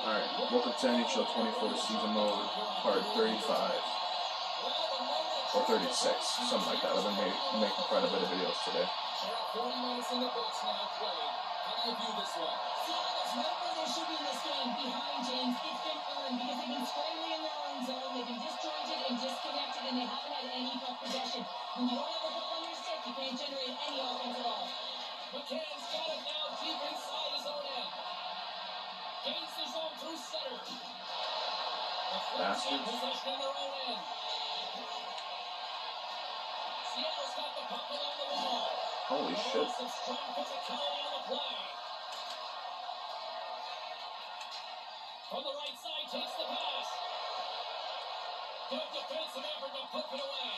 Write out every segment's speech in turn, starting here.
Alright, welcome to NHL 24 season mode, part 35. Or 36, something like that. I've been make, making quite a bit of videos today. Wall. Holy shit. From the right side, takes the pass. Good defensive effort to poke it away.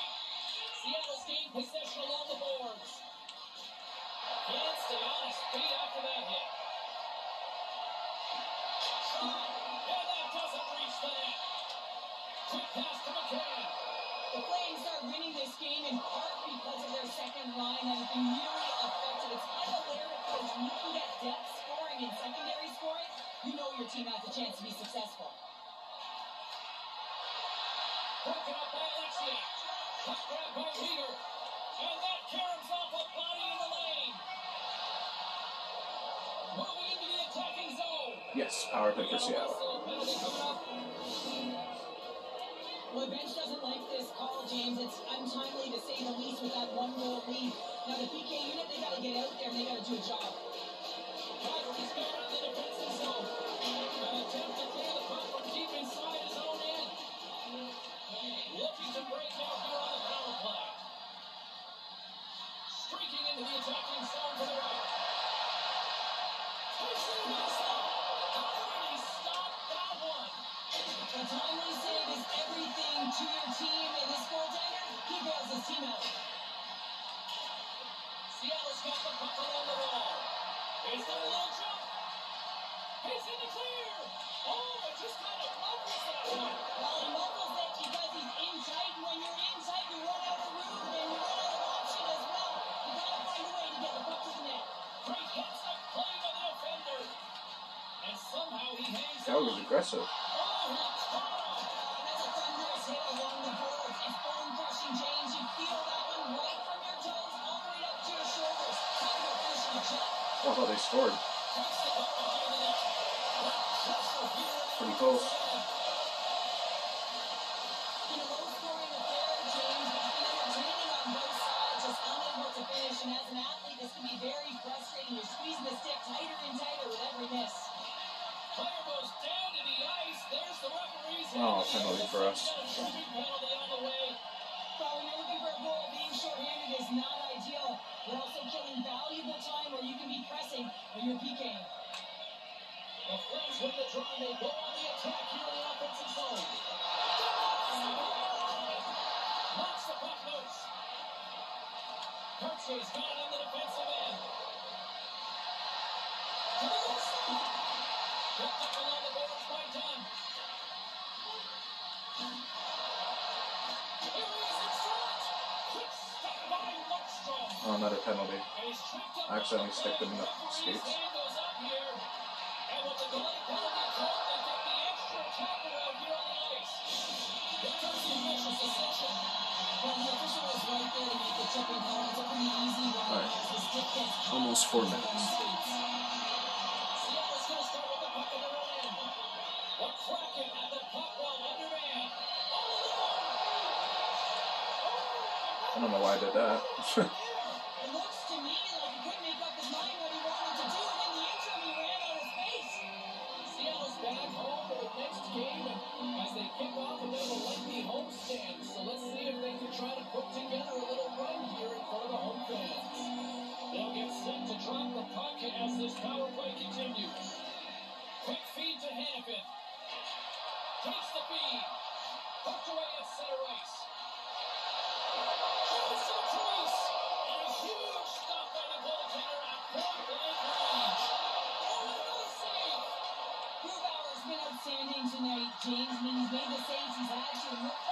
Seattle's gained possession along the boards. Can't stay on his feet after that hit. Shot, and that doesn't reach the net. Quick pass to McCann. The Flames are winning this game in part because of their second line that has been really effective. It's kind of weird approach. When you can get depth scoring and secondary scoring, you know your team has a chance to be successful. Broken up by Oleksiak. Puck grab by Weeder. And that caroms off a body in the lane. Moving into the attacking zone. Yes, power pick for Seattle. Well, the bench doesn't like this call, James. It's untimely to say the least with that one goal lead. Now, the PK unit, they got to get out there and they got to do a job. Looking to break out here on the power play. Streaking into the attacking zone A is everything to your team, and this goaltender, he bails his team out. Seattle's got the puck along the wall. Is there a little jump? He's in the clear. Oh, it just kind of muffles that one. Well, he muffles it because he's in tight, and when you're in tight, you run out of room, and you run out of option as well. You got to find a way to get the puck to the net. Great hits up play by the defender. And somehow he hangs That was on. aggressive. Just unable to finish. And as an athlete, this can be very frustrating. You're squeezing the stick tighter and tighter with every miss. Player goes down to the ice. There's the referee's Oh, penalty for us. Oh, Got it in the defensive end. Picked up along the boards by Dunn. Here he is in front. Quick stop by Lundstrom. Oh, another penalty. And he's tripped up I accidentally on the him in the skates. hand goes up here. And with the delay penalty called, they get the extra attacker out here on the ice. Here comes the official decision. Well, the official was right there to make the chipping call. It's a pretty easy one. Right. As the stick gets caught Almost four minutes. skates. Seattle's going to start with the puck in their own end. The Kraken have the puck while undermanned. All alone. I don't know why I did that. It looks to me like he couldn't make up his mind what he wanted to do, and in the interim, he ran out of space. Seattle's back home for the next game as they kick off a bit lengthy homestand. So let's see if they can try to put together puck as this power play continues. Quick feed to Hanifin. Takes the feed. Hooked away at center ice. Goes to the crease. And a huge stop by the goaltender at point blank range. Grubauer's been outstanding tonight, James. I mean, he's made the saves he's had to.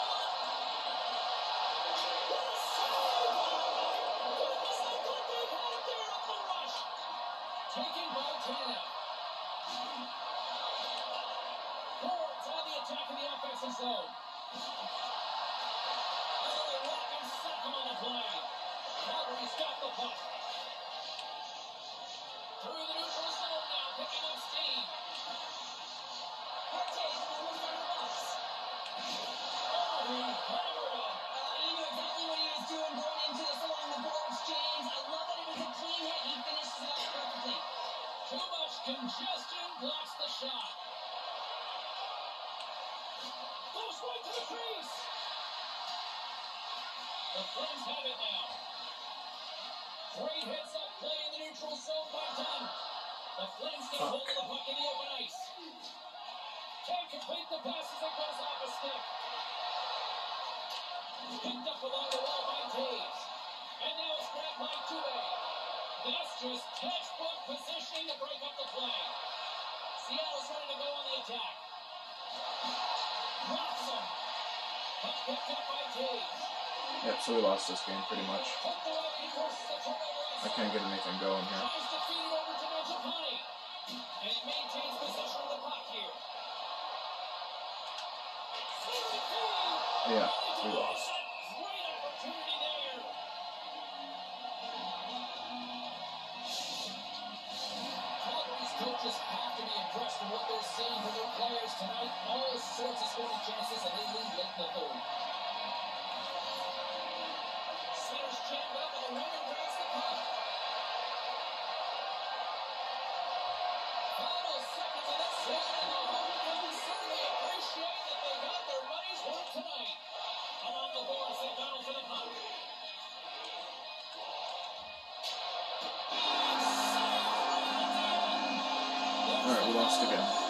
Tanev. Forwards on the attack in the offensive zone. Oh, they The Flames have it now. Three hits up play in the neutral zone by Dunn. The Flames get hold of the puck in the open ice. Can't complete the pass as it goes off a stick. Picked up along the wall by Taves. And now it's grabbed by Dubé. That's just textbook positioning to break up the play. Seattle's ready to go on the attack. Him. Puck picked up by Taves. Yep, so we lost this game pretty much. I can't get anything going here. Yeah, we lost. Have to be impressed with what they're seeing from their players tonight. All Alright, we lost again.